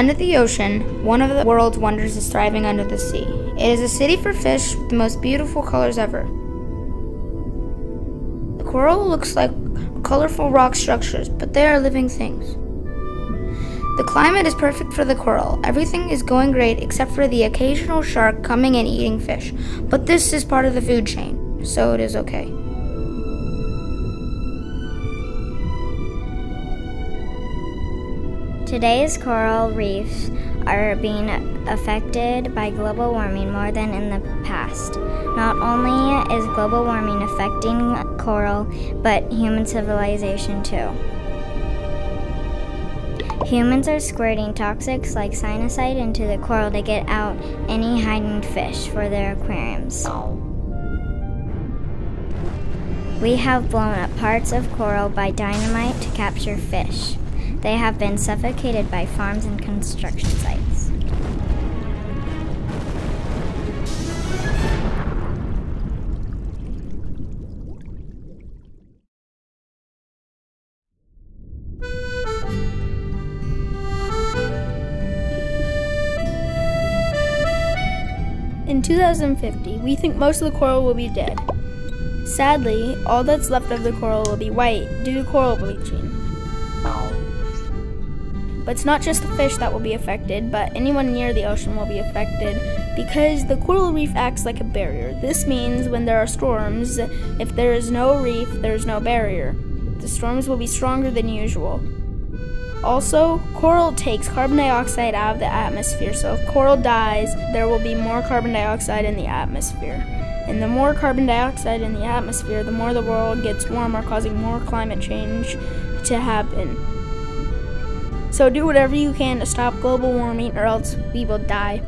Under the ocean, one of the world's wonders is thriving under the sea. It is a city for fish with the most beautiful colors ever. The coral looks like colorful rock structures, but they are living things. The climate is perfect for the coral. Everything is going great except for the occasional shark coming and eating fish. But this is part of the food chain, so it is okay. Today's coral reefs are being affected by global warming more than in the past. Not only is global warming affecting coral, but human civilization too. Humans are squirting toxics like cyanide into the coral to get out any hiding fish for their aquariums. We have blown up parts of coral by dynamite to capture fish. They have been suffocated by farms and construction sites. In 2050, we think most of the coral will be dead. Sadly, all that's left of the coral will be white due to coral bleaching. But it's not just the fish that will be affected, but anyone near the ocean will be affected because the coral reef acts like a barrier. This means when there are storms, if there is no reef, there is no barrier. The storms will be stronger than usual. Also, coral takes carbon dioxide out of the atmosphere, so if coral dies, there will be more carbon dioxide in the atmosphere. And the more carbon dioxide in the atmosphere, the more the world gets warmer, causing more climate change to happen. So do whatever you can to stop global warming, or else we will die.